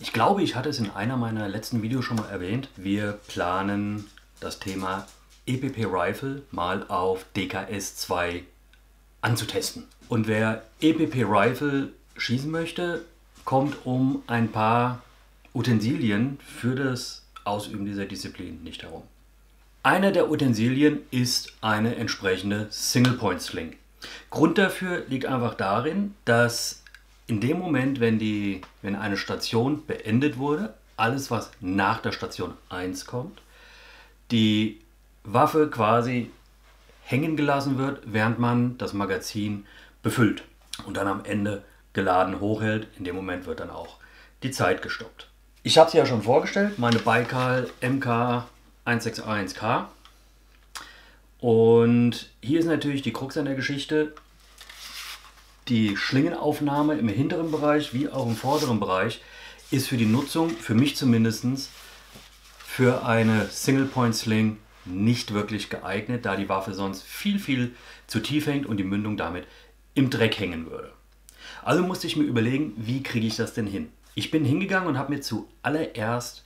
Ich glaube, ich hatte es in einer meiner letzten Videos schon mal erwähnt. Wir planen das Thema EPP Rifle mal auf DKS 2 anzutesten. Und wer EPP Rifle schießen möchte, kommt um ein paar Utensilien für das Ausüben dieser Disziplin nicht herum. Einer der Utensilien ist eine entsprechende Single-Point-Sling. Grund dafür liegt einfach darin, dass in dem Moment, wenn, die, wenn eine Station beendet wurde, alles, was nach der Station 1 kommt, die Waffe quasi hängen gelassen wird, während man das Magazin befüllt und dann am Ende geladen hochhält. In dem Moment wird dann auch die Zeit gestoppt. Ich habe sie ja schon vorgestellt, meine Baikal MK 161K. Und hier ist natürlich die Krux an der Geschichte. Die Schlingenaufnahme im hinteren Bereich wie auch im vorderen Bereich ist für die Nutzung, für mich zumindest, für eine Single-Point-Sling nicht wirklich geeignet, da die Waffe sonst viel, viel zu tief hängt und die Mündung damit im Dreck hängen würde. Also musste ich mir überlegen, wie kriege ich das denn hin? Ich bin hingegangen und habe mir zuallererst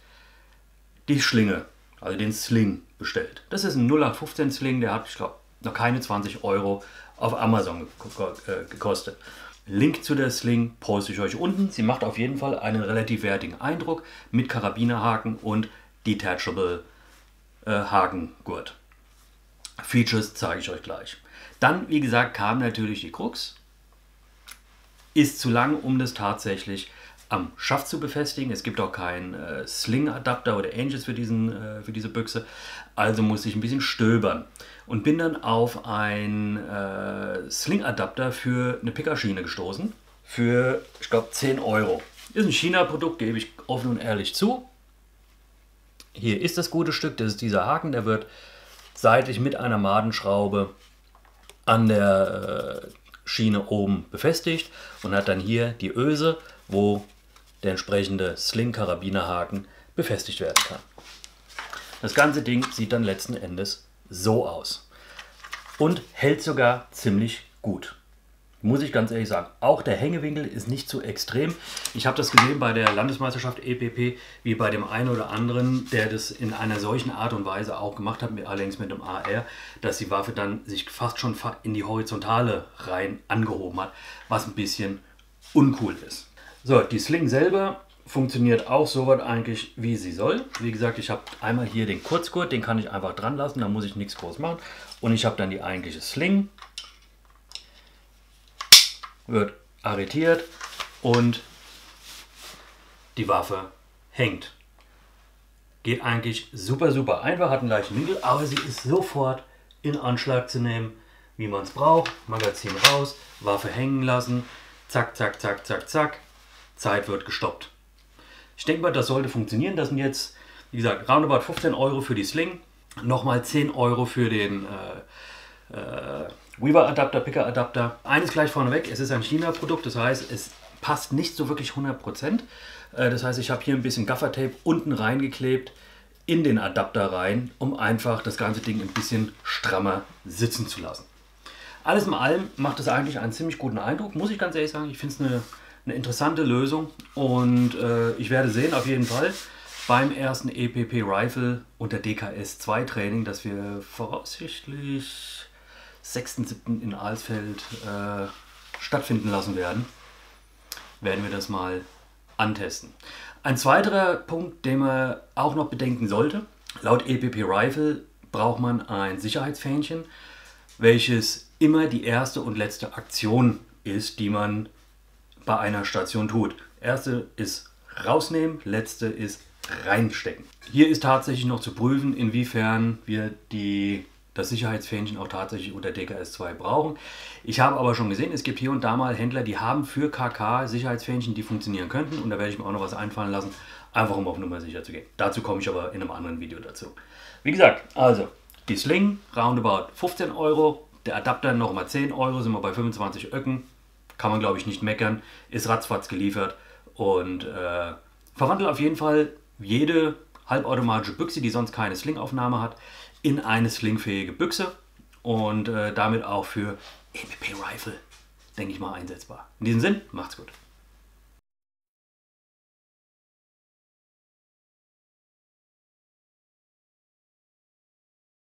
die Schlinge, also den Sling, bestellt. Das ist ein 0815 Sling, der hat, ich glaube, noch keine 20 Euro auf Amazon äh, gekostet. Link zu der Sling poste ich euch unten. Sie macht auf jeden Fall einen relativ wertigen Eindruck mit Karabinerhaken und Detachable äh, Hakengurt. Features zeige ich euch gleich. Dann, wie gesagt, kam natürlich die Krux. Ist zu lang, um das tatsächlich am Schaft zu befestigen. Es gibt auch keinen äh, Sling-Adapter oder ähnliches für, diesen, äh, für diese Büchse. Also musste ich ein bisschen stöbern und bin dann auf einen äh, Sling-Adapter für eine Pickerschiene gestoßen. Für, ich glaube, 10 Euro. Ist ein China-Produkt, gebe ich offen und ehrlich zu. Hier ist das gute Stück, das ist dieser Haken, der wird seitlich mit einer Madenschraube an der äh, Schiene oben befestigt und hat dann hier die Öse, wo der entsprechende Sling-Karabinerhaken befestigt werden kann. Das ganze Ding sieht dann letzten Endes so aus und hält sogar ziemlich gut. Muss ich ganz ehrlich sagen. Auch der Hängewinkel ist nicht zu extrem. Ich habe das gesehen bei der Landesmeisterschaft EPP, wie bei dem einen oder anderen, der das in einer solchen Art und Weise auch gemacht hat, allerdings mit dem AR, dass die Waffe dann sich fast schon in die Horizontale rein angehoben hat, was ein bisschen uncool ist. So, die Sling selber funktioniert auch so weit eigentlich, wie sie soll. Wie gesagt, ich habe einmal hier den Kurzgurt, den kann ich einfach dran lassen, da muss ich nichts groß machen. Und ich habe dann die eigentliche Sling, wird arretiert und die Waffe hängt. Geht eigentlich super, super einfach, hat einen leichten Winkel, aber sie ist sofort in Anschlag zu nehmen, wie man es braucht. Magazin raus, Waffe hängen lassen, zack, zack, zack, zack, zack. Zeit wird gestoppt. Ich denke mal, das sollte funktionieren. Das sind jetzt, wie gesagt, roundabout 15 Euro für die Sling, nochmal 10 Euro für den äh, äh, Weaver-Adapter, Picker-Adapter. Eines gleich vorneweg, es ist ein China-Produkt, das heißt, es passt nicht so wirklich 100%. Äh, das heißt, ich habe hier ein bisschen Gaffertape unten reingeklebt in den Adapter rein, um einfach das ganze Ding ein bisschen strammer sitzen zu lassen. Alles in allem macht es eigentlich einen ziemlich guten Eindruck, muss ich ganz ehrlich sagen. Ich finde es eine, eine, interessante Lösung und äh, ich werde sehen auf jeden Fall beim ersten EPP Rifle unter DKS 2 Training, dass wir voraussichtlich 6.7. in Alsfeld äh, stattfinden lassen werden, werden wir das mal antesten. Ein zweiterer Punkt, den man auch noch bedenken sollte, laut EPP Rifle braucht man ein Sicherheitsfähnchen, welches immer die erste und letzte Aktion ist, die man bei einer Station tut. Erste ist rausnehmen, letzte ist reinstecken. Hier ist tatsächlich noch zu prüfen, inwiefern wir die das Sicherheitsfähnchen auch tatsächlich unter DKS2 brauchen. Ich habe aber schon gesehen, es gibt hier und da mal Händler, die haben für KK Sicherheitsfähnchen, die funktionieren könnten. Und da werde ich mir auch noch was einfallen lassen, einfach um auf Nummer sicher zu gehen. Dazu komme ich aber in einem anderen Video dazu. Wie gesagt, also die Sling, roundabout 15 Euro. Der Adapter nochmal 10 Euro, sind wir bei 25 Öcken. Kann man glaube ich nicht meckern. Ist ratzfatz geliefert. Und äh, verwandelt auf jeden Fall jede halbautomatische Büchse, die sonst keine Slingaufnahme hat, in eine slingfähige Büchse und äh, damit auch für EPP Rifle, denke ich mal, einsetzbar. In diesem Sinn, macht's gut.